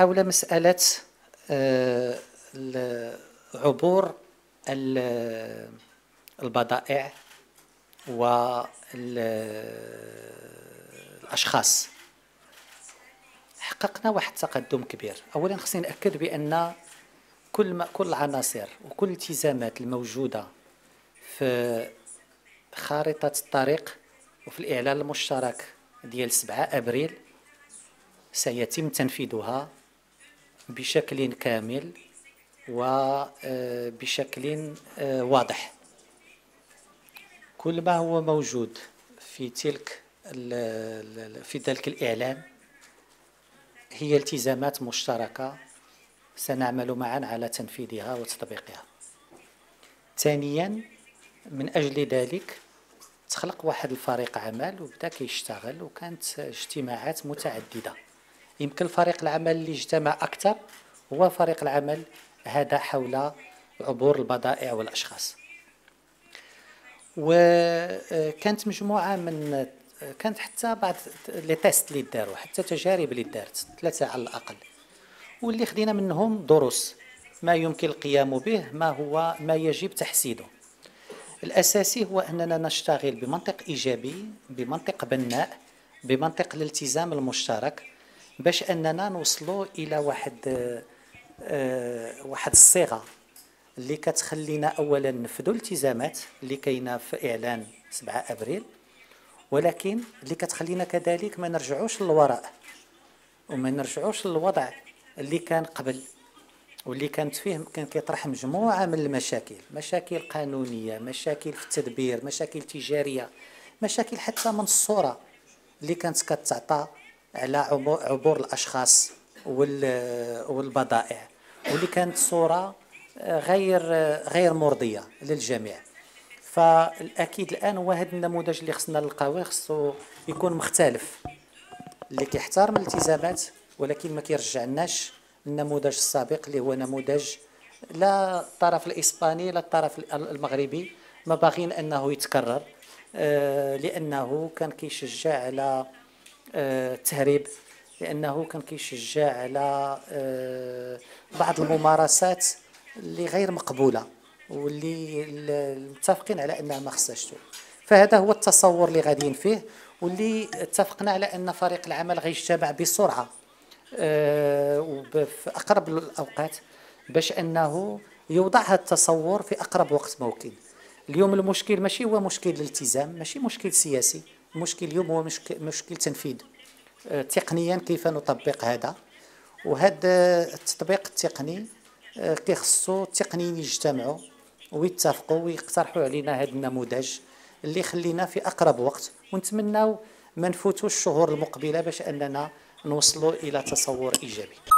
حول مسألة آه، عبور البضائع والأشخاص حققنا واحد التقدم كبير. أولا خصني نأكد بأن كل ما كل العناصر وكل الالتزامات الموجودة في خارطة الطريق وفي الإعلان المشترك ديال 7 أبريل سيتم تنفيذها بشكل كامل وبشكل آه، واضح. كل ما هو موجود في تلك في ذلك الإعلان هي التزامات مشتركة سنعمل معا على تنفيذها وتطبيقها. ثانيا من أجل ذلك تخلق واحد الفريق عمل وبدا كيشتغل وكانت اجتماعات متعددة. يمكن فريق العمل اللي اجتمع أكثر هو فريق العمل هذا حول عبور البضائع والأشخاص. وكانت مجموعة من كانت حتى بعض لي تيست اللي داروا حتى تجارب اللي دارت ثلاثة على الأقل. واللي خدينا منهم دروس ما يمكن القيام به ما هو ما يجب تحسينه. الأساسي هو أننا نشتغل بمنطق إيجابي بمنطق بناء بمنطق الالتزام المشترك باش أننا نوصلوا إلى واحد آه، واحد الصيغة اللي كتخلينا اولا نفذوا الالتزامات اللي كاينة في إعلان 7 أبريل ولكن اللي كتخلينا كذلك ما نرجعوش للوراء وما نرجعوش للوضع اللي كان قبل واللي كانت فيه كان كيطرح مجموعة من المشاكل مشاكل قانونية مشاكل في التدبير مشاكل تجارية مشاكل حتى من الصورة اللي كانت كتعطى على عبور الأشخاص والبضائع واللي كانت صورة غير غير مرضية للجميع. فالأكيد الآن هو هذا النموذج اللي خصنا نلقاوه خصو يكون مختلف. اللي كيحترم الالتزامات ولكن ما كيرجعناش النموذج السابق اللي هو نموذج لا الطرف الإسباني لا الطرف المغربي. ما باغين أنه يتكرر آه، لأنه كان كيشجع على التهريب آه، لأنه كان كيشجع على آه، بعض الممارسات اللي غير مقبولة واللي متفقين على أنها ما خصهاش. فهذا هو التصور اللي غاديين فيه واللي اتفقنا على أن فريق العمل غيجتمع بسرعة آه، وفي اقرب الأوقات باش أنه يوضع هذا التصور في أقرب وقت ممكن اليوم المشكل ماشي هو مشكل الالتزام ماشي مشكل سياسي. المشكل اليوم هو مشكل, تنفيذ. آه، تقنيا كيف نطبق هذا؟ وهذا التطبيق التقني آه، كيخصو التقنيين يجتمعوا ويتفقوا ويقترحوا علينا هذا النموذج اللي خلينا في أقرب وقت. ونتمناو ما نفوتوش الشهور المقبلة باش أننا نوصلوا إلى تصور إيجابي.